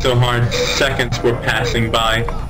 so hard. Seconds were passing by.